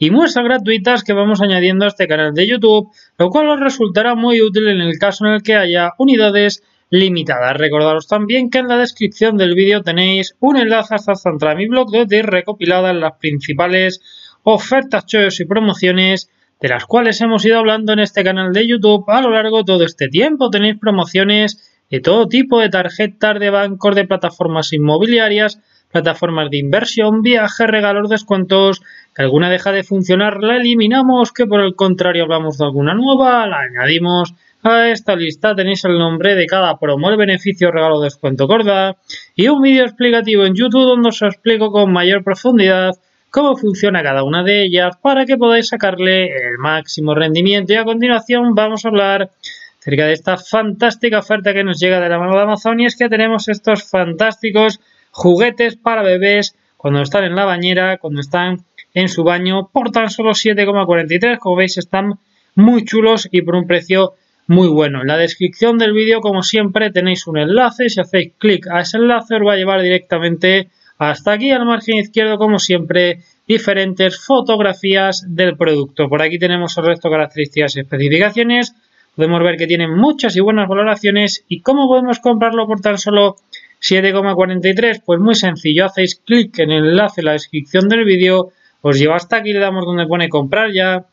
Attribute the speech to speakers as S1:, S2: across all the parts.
S1: y muestras gratuitas que vamos añadiendo a este canal de YouTube, lo cual os resultará muy útil en el caso en el que haya unidades limitadas. Recordaros también que en la descripción del vídeo tenéis un enlace hasta mi blog donde recopiladas las principales ofertas, chollos y promociones de las cuales hemos ido hablando en este canal de YouTube a lo largo de todo este tiempo. Tenéis promociones de todo tipo de tarjetas de bancos, de plataformas inmobiliarias, plataformas de inversión, viajes, regalos, descuentos, que alguna deja de funcionar, la eliminamos, que por el contrario hablamos de alguna nueva, la añadimos a esta lista, tenéis el nombre de cada promo, el beneficio, regalo, descuento, corda y un vídeo explicativo en YouTube donde os explico con mayor profundidad cómo funciona cada una de ellas para que podáis sacarle el máximo rendimiento. Y a continuación vamos a hablar acerca de esta fantástica oferta que nos llega de la mano de Amazon y es que tenemos estos fantásticos juguetes para bebés cuando están en la bañera, cuando están en su baño por tan solo 7,43. Como veis están muy chulos y por un precio muy bueno. En la descripción del vídeo, como siempre, tenéis un enlace. Si hacéis clic a ese enlace os va a llevar directamente hasta aquí al margen izquierdo, como siempre, diferentes fotografías del producto. Por aquí tenemos el resto de características y especificaciones. Podemos ver que tienen muchas y buenas valoraciones. ¿Y cómo podemos comprarlo por tan solo 7,43? Pues muy sencillo, hacéis clic en el enlace en la descripción del vídeo, os lleva hasta aquí, le damos donde pone comprar ya,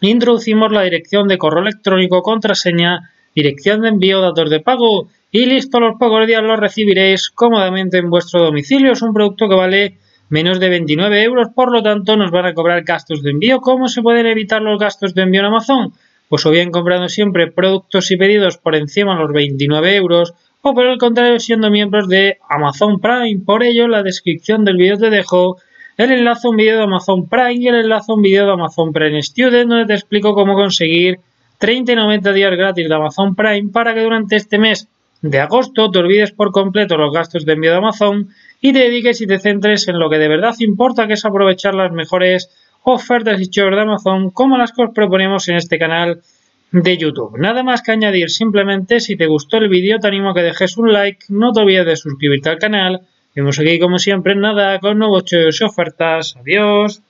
S1: introducimos la dirección de correo electrónico, contraseña, dirección de envío, datos de pago y listo, los pocos días lo recibiréis cómodamente en vuestro domicilio. Es un producto que vale menos de 29 euros, por lo tanto nos van a cobrar gastos de envío. ¿Cómo se pueden evitar los gastos de envío en Amazon? Pues o bien comprando siempre productos y pedidos por encima de los 29 euros o por el contrario siendo miembros de Amazon Prime. Por ello, en la descripción del vídeo te dejo el enlace a un vídeo de Amazon Prime y el enlace a un vídeo de Amazon Prime Student donde te explico cómo conseguir 30 y 90 días gratis de Amazon Prime para que durante este mes de agosto te olvides por completo los gastos de envío de Amazon y te dediques y te centres en lo que de verdad importa que es aprovechar las mejores ofertas y shows de Amazon como las que os proponemos en este canal de YouTube. Nada más que añadir, simplemente si te gustó el vídeo te animo a que dejes un like, no te olvides de suscribirte al canal. Vemos aquí como siempre nada con nuevos shows y ofertas. Adiós.